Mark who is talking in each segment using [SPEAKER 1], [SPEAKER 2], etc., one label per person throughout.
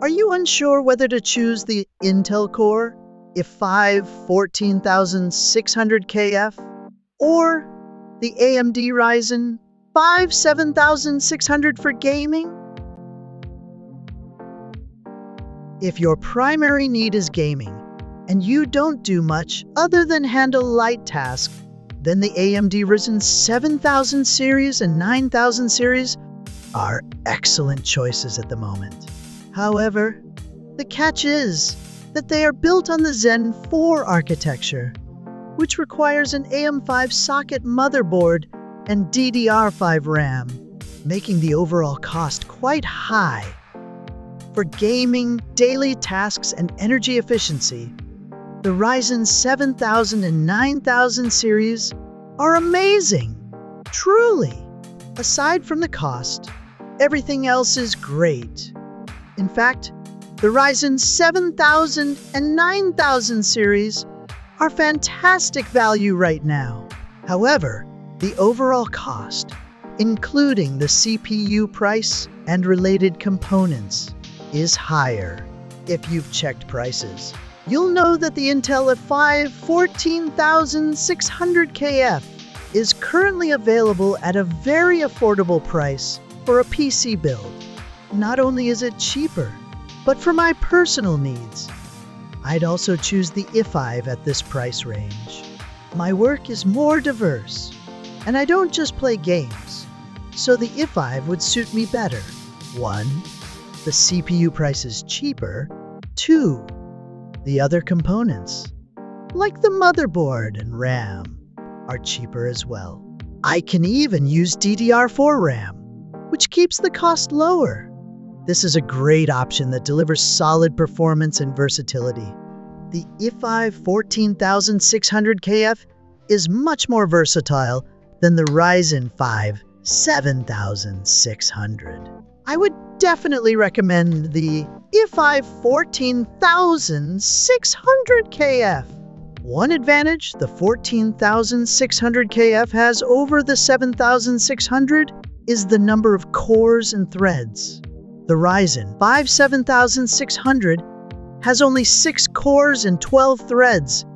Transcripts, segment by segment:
[SPEAKER 1] Are you unsure whether to choose the Intel Core i5 14600KF or the AMD Ryzen 5 7600 for gaming? If your primary need is gaming and you don't do much other than handle light tasks, then the AMD Ryzen 7000 series and 9000 series are excellent choices at the moment. However, the catch is that they are built on the Zen 4 architecture, which requires an AM5 socket motherboard and DDR5 RAM, making the overall cost quite high. For gaming, daily tasks, and energy efficiency, the Ryzen 7000 and 9000 series are amazing. Truly. Aside from the cost, everything else is great. In fact, the Ryzen 7000 and 9000 series are fantastic value right now. However, the overall cost, including the CPU price and related components, is higher. If you've checked prices, you'll know that the Intel i5 14600KF is currently available at a very affordable price for a PC build. Not only is it cheaper, but for my personal needs, I'd also choose the i5 at this price range. My work is more diverse, and I don't just play games, so the i5 would suit me better. 1. The CPU price is cheaper. 2. The other components, like the motherboard and RAM, are cheaper as well. I can even use DDR4 RAM, which keeps the cost lower. This is a great option that delivers solid performance and versatility. The i5 14600KF is much more versatile than the Ryzen 5 7600. I would definitely recommend the i5 14600KF. One advantage the 14600KF has over the 7600 is the number of cores and threads. The Ryzen 5 7600 has only 6 cores and 12 threads,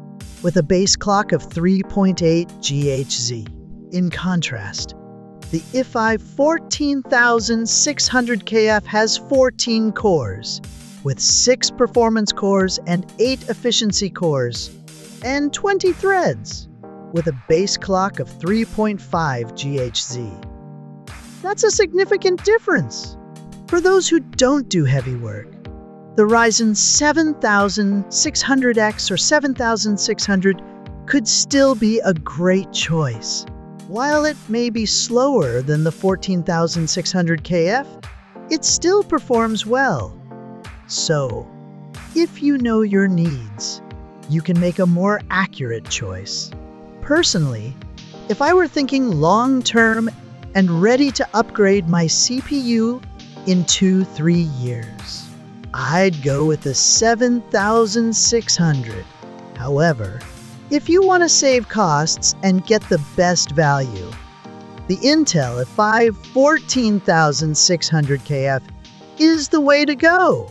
[SPEAKER 1] with a base clock of 3.8 GHz. In contrast, the i5 14600KF has 14 cores, with 6 performance cores and 8 efficiency cores, and 20 threads, with a base clock of 3.5 GHz. That's a significant difference. For those who don't do heavy work, the Ryzen 7600X or 7600 could still be a great choice. While it may be slower than the 14600KF, it still performs well. So, if you know your needs, you can make a more accurate choice. Personally, if I were thinking long-term and ready to upgrade my CPU in two, three years. I'd go with the 7600. However, if you want to save costs and get the best value, the Intel i5 14600KF is the way to go.